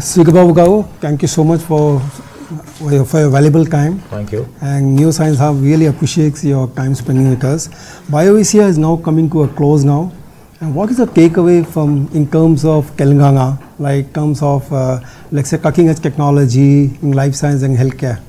Sridhar Babu Gao, thank you so much for, for your, for your valuable time. Thank you. And Neo Science Hub really appreciates your time spending with us. BioAsia is now coming to a close now. And what is the takeaway from in terms of Telangana, like terms of uh, let's say cutting edge technology in life science and healthcare?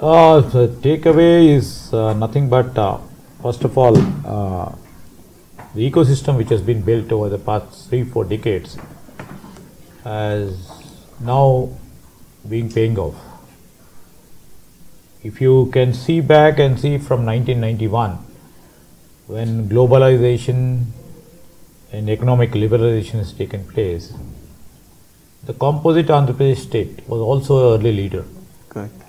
Uh, the takeaway is uh, nothing but, uh, first of all, uh, the ecosystem which has been built over the past three, four decades has now been paying off. If you can see back and see from 1991, when globalization and economic liberalization has taken place, the composite Andhra Pradesh state was also an early leader Correct.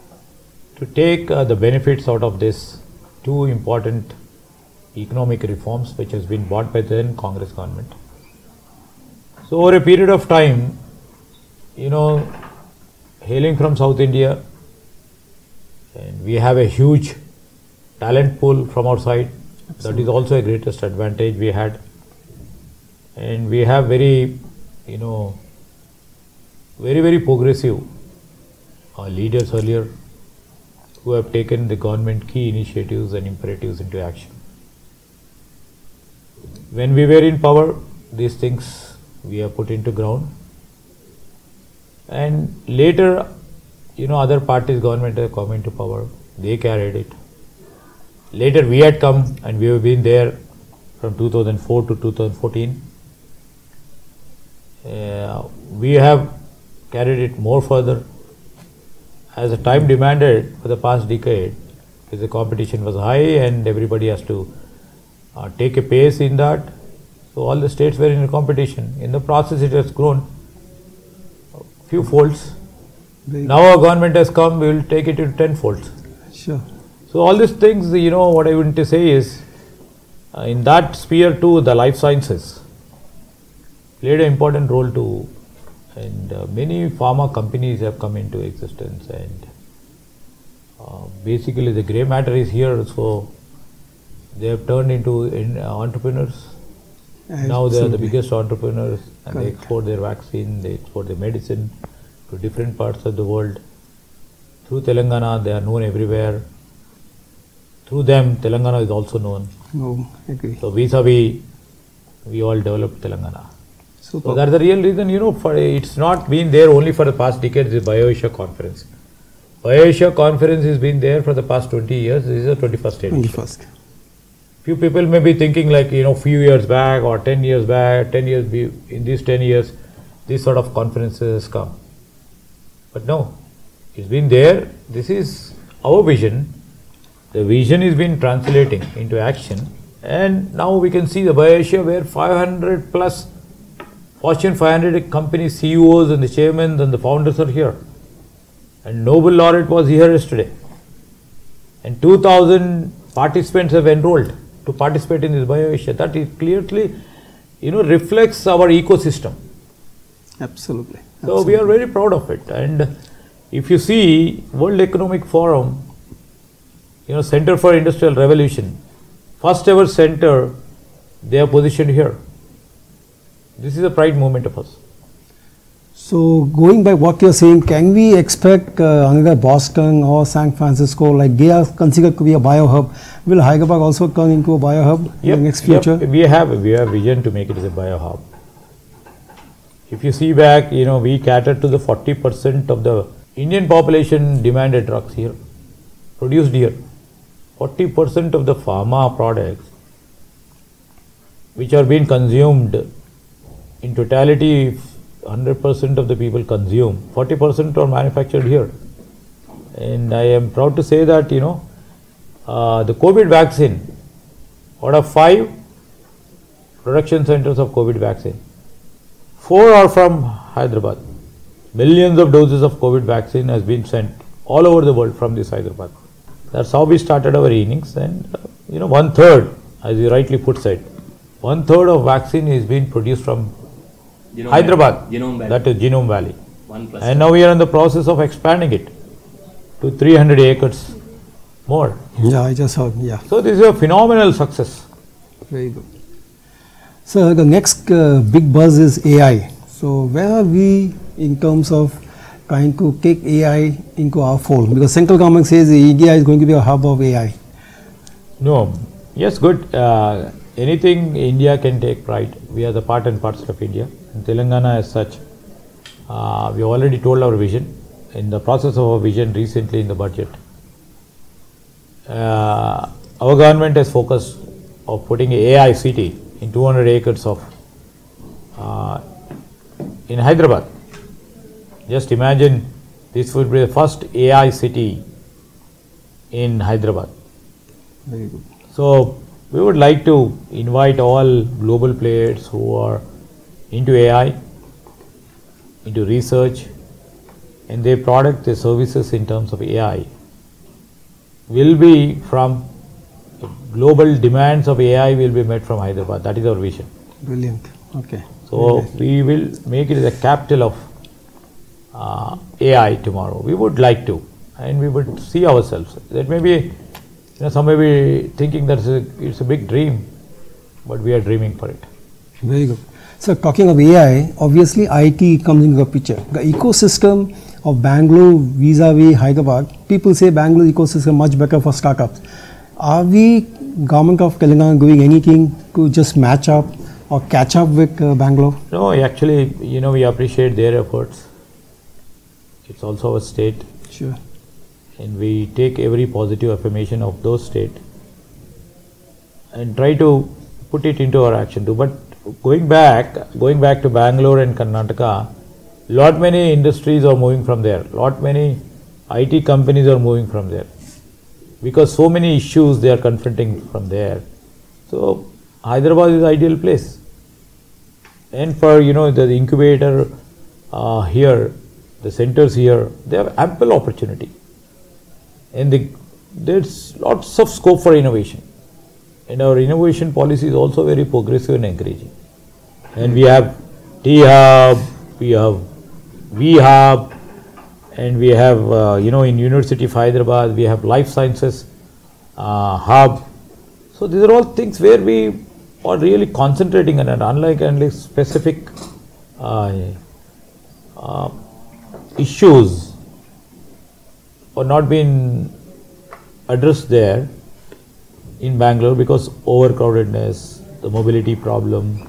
to take uh, the benefits out of this two important economic reforms which has been brought by the then Congress government. So over a period of time, you know, hailing from South India, and we have a huge talent pool from our side. That is also a greatest advantage we had. And we have very, you know, very, very progressive uh, leaders earlier who have taken the government key initiatives and imperatives into action. When we were in power, these things we have put into ground. And later, you know, other parties, government have come into power, they carried it. Later, we had come and we have been there from 2004 to 2014. Uh, we have carried it more further as the time demanded for the past decade, because the competition was high and everybody has to uh, take a pace in that. So all the states were in a competition. In the process, it has grown few folds. Very Now our government has come, we will take it to ten folds. Sure. So all these things, you know, what I want to say is, uh, in that sphere too, the life sciences played an important role too, and uh, many pharma companies have come into existence, and uh, basically the grey matter is here, so they have turned into in, uh, Now they are the biggest entrepreneurs, and they export their vaccine, they export their medicine to different parts of the world. Through Telangana, they are known everywhere. Through them, Telangana is also known. No, agree. So vis-a-vis, we all developed Telangana. Super. So that's the real reason, you know, for it's not been there only for the past decades, the BioAsia conference. BioAsia conference has been there for the past 20 years. This is the 21st edition. 21st. Few people may be thinking like, you know, few years back or 10 years back, 10 years, be, in these 10 years, this sort of conferences come. But no, it's been there. This is our vision. The vision is been translating into action. And now we can see the BioAsia where 500 plus Fortune 500 company CEOs and the chairmen and the founders are here. And Nobel laureate was here yesterday. And 2000 participants have enrolled to participate in this BioAsia. That is clearly, you know, reflects our ecosystem. Absolutely. So we are very proud of it. And if you see World Economic Forum, you know, Center for Industrial Revolution, first ever center, they are positioned here. This is a pride moment of us. So going by what you're saying, can we expect uh, another Boston or San Francisco, like they are considered to be a biohub? Will Hyderabad also turn into a bio biohub in the next yep, future? we have we have vision to make it as a biohub. If you see back, you know, we cater to the 40% of the Indian population demanded drugs here, produced here. 40% of the pharma products which are being consumed in totality, 100% of the people consume, 40% are manufactured here. And I am proud to say that, you know, uh, the COVID vaccine, out of five production centers of COVID vaccine, four are from Hyderabad. Millions of doses of COVID vaccine has been sent all over the world from this Hyderabad. That's how we started our innings, and uh, you know, one third, as you rightly put said, one third of vaccine is being produced from Genome Hyderabad, Valley. Genome Valley. that is Genome Valley. One plus And now we are in the process of expanding it to 300 acres more. Yeah, I just heard. Yeah, So this is a phenomenal success. very good. So the next uh, big buzz is AI. So where are we in terms of trying to take AI into our fold? Because central government says India is going to be a hub of AI. No, yes, good. Uh, anything India can take pride. We are the part and parcel of India. Telangana as such, uh, we already told our vision. In the process of our vision recently in the budget, uh, our government has focused of putting AI city in 200 acres of uh, in Hyderabad. Just imagine this would be the first AI city in Hyderabad. Very good. So we would like to invite all global players who are into AI, into research, and their product, their services in terms of AI will be from global demands of AI will be met from Hyderabad. That is our vision. Brilliant. Okay. So we will make it the capital of uh, AI tomorrow. We would like to, and we would see ourselves. That may be, you know, some may be thinking that it's a, it's a big dream, but we are dreaming for it. Very good. So talking of AI, obviously IT comes into the picture. The ecosystem of Bangalore vis-a-vis Hyderabad, people say Bangalore ecosystem much better for startups. Are we, government of Telangana, doing anything to just match up or catch up with uh, Bangalore? No, actually, you know, we appreciate their efforts. It's also a state, Sure. and we take every positive affirmation of those state and try to put it into our action too. But going back, going back to Bangalore and Karnataka, lot many industries are moving from there. Lot many IT companies are moving from there because so many issues they are confronting from there. So Hyderabad is ideal place. And for you know the incubator uh, here, the centers here, they have ample opportunity, and the, there's lots of scope for innovation. And our innovation policy is also very progressive and encouraging. And we have T Hub, we have WE Hub, and we have uh, you know in University of Hyderabad we have life sciences uh, hub. So these are all things where we are really concentrating on it, unlike unlike specific uh, uh, issues or not been addressed there in Bangalore because overcrowdedness, the mobility problem,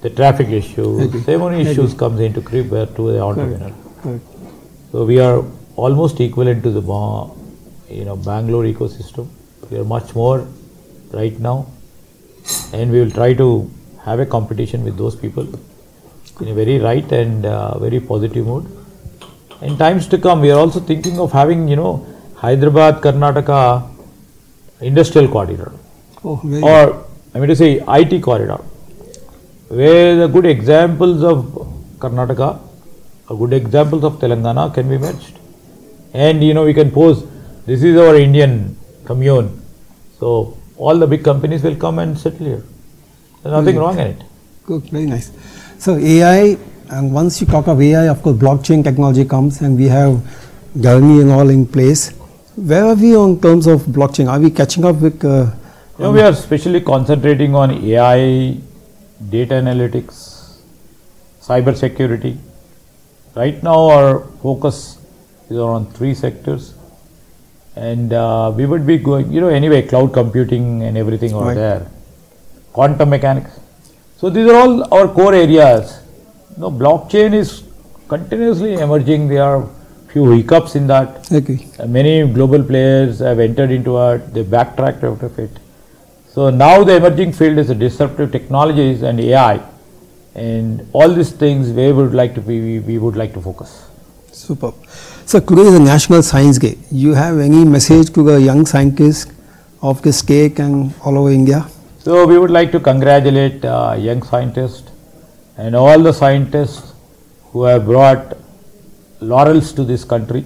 the traffic issues, many Agree. issues comes into creep where to the entrepreneur. Correct. So we are almost equivalent to the you know Bangalore ecosystem. We are much more right now, and we will try to have a competition with those people in a very right and uh, very positive mood. In times to come, we are also thinking of having you know Hyderabad, Karnataka industrial corridor Oh, or I mean to say IT corridor, where the good examples of Karnataka or good examples of Telangana can be merged. And you know, we can pose this is our Indian commune. So all the big companies will come and settle here. There's nothing wrong in it. Good, very nice. So AI, and once you talk of AI, of course, blockchain technology comes, and we have Galmi and all in place. Where are we on terms of blockchain? Are we catching up with? Uh, You know, we are specially concentrating on AI, data analytics, cyber security. Right now, our focus is on three sectors, and uh, we would be going. You know, anyway, cloud computing and everything over Right. there, quantum mechanics. So these are all our core areas. No, blockchain is continuously emerging. There are few hiccups in that. okay. Uh, many global players have entered into it, they backtracked out of it. So now the emerging field is the disruptive technologies and AI, and all these things we would like to be, we, we would like to focus. Superb. So today is a National Science Day. You have any message to the young scientists of this cake and all over India? So we would like to congratulate uh, young scientists and all the scientists who have brought laurels to this country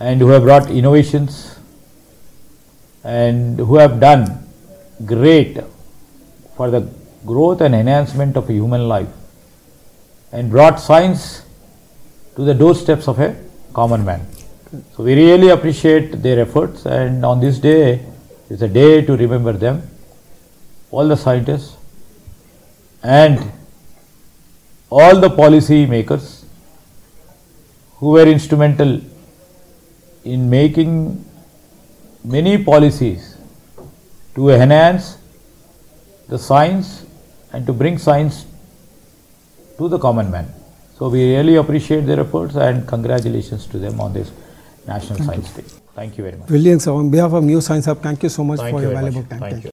and who have brought innovations and who have done great for the growth and enhancement of human life and brought science to the doorsteps of a common man. So we really appreciate their efforts and on this day it's a day to remember them, all the scientists and all the policy makers who were instrumental in making many policies to enhance the science and to bring science to the common man. So we really appreciate their efforts and congratulations to them on this National Science Day. Thank you very much. Brilliant. So on behalf of Neo Science Hub, thank you so much Thank for you your valuable much. time. Thank Thank you.